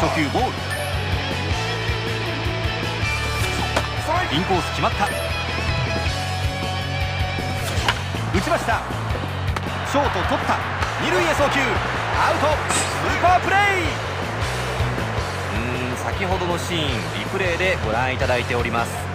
初球ボール。インコース決まった。打ちました。ショート取った。二塁へ送球。アウト。スーパープレーうーん先ほどのシーンリプレイでご覧いただいております。